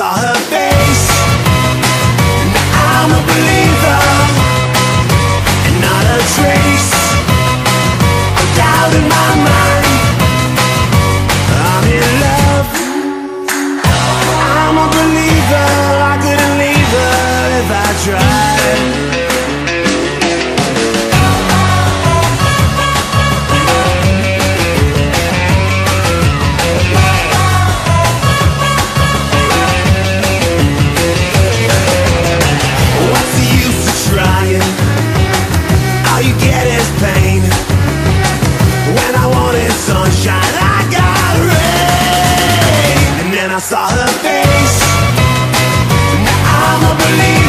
saw her face. Now I'm a believer And not a trace of doubt in my mind. I'm in love. I'm a believer. I couldn't leave her if I tried. believe